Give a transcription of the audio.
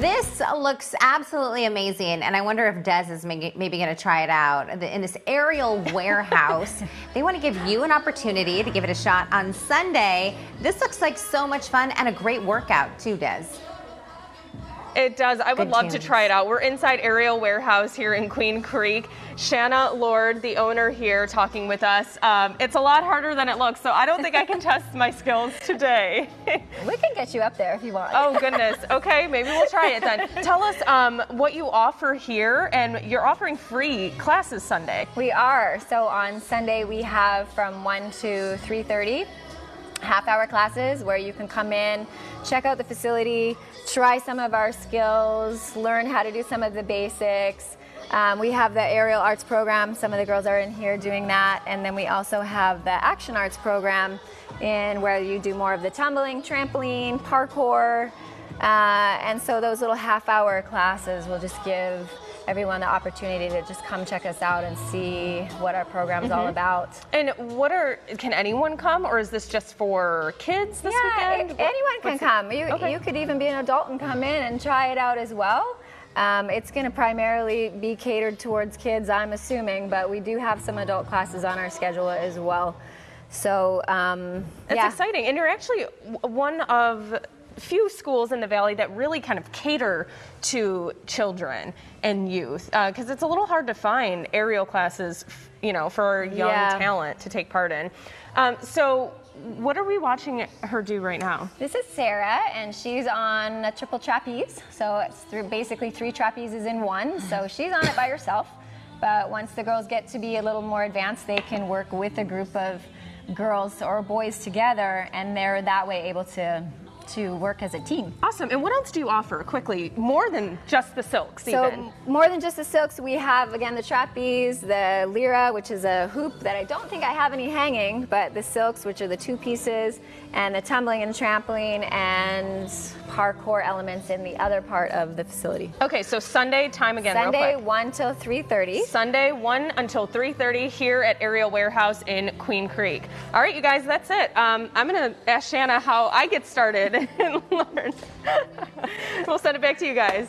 This looks absolutely amazing, and I wonder if Des is maybe, going to try it out. In this aerial warehouse, they want to give you an opportunity to give it a shot on Sunday. This looks like so much fun and a great workout, too, Des. It does. I would Good love chance. to try it out. We're inside Aerial Warehouse here in Queen Creek. Shanna Lord, the owner here, talking with us. Um, it's a lot harder than it looks, so I don't think I can test my skills today. We can get you up there if you want. oh, goodness. Okay, maybe we'll try it then. Tell us um, what you offer here, and you're offering free classes Sunday. We are. So on Sunday we have from 1 to 3:30 half hour classes where you can come in, check out the facility, try some of our skills, learn how to do some of the basics. Um, we have the aerial arts program. Some of the girls are in here doing that. And then we also have the action arts program in where you do more of the tumbling, trampoline, parkour. Uh, and so those little half hour classes will just give everyone the opportunity to just come check us out and see what our program's all about. And what are, can anyone come, or is this just for kids this yeah, weekend? a- anyone can come. You, Okay. you could even be an adult and come in and try it out as well. Um, it's going to primarily be catered towards kids, I'm assuming, but we do have some adult classes on our schedule as well. So, um, It's yeah. exciting. And you're actually one of few schools in the valley that really kind of cater to children and youth because it's a little hard to find aerial classes you know for young Yeah. talent to take part in um, so what are we watching her do right now This is Sarah, and she's on a triple trapeze. So it's through basically three trapezes in one. So she's on it by herself. But once the girls get to be a little more advanced, they can work with a group of girls or boys together, and they're that way able to to work as a team. awesome and what else do you offer quickly more than just the silks So even more than just the silks, we have again the trapeze, the lyra, which is a hoop that I don't think I have any hanging, but the silks, which are the two pieces, and the tumbling and trampoline and parkour elements in the other part of the facility. okay so sunday time again Sunday. 1 till 3.30. Sunday, 1 until 3.30 here at Aerial Warehouse in Queen Creek. All right, you guys, that's it. Um, I'm going to ask Shanna how I get started and learn. we'll send it back to you guys.